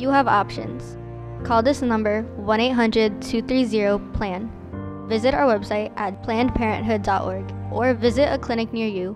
You have options. Call this number 1 800 230 PLAN. Visit our website at plannedparenthood.org or visit a clinic near you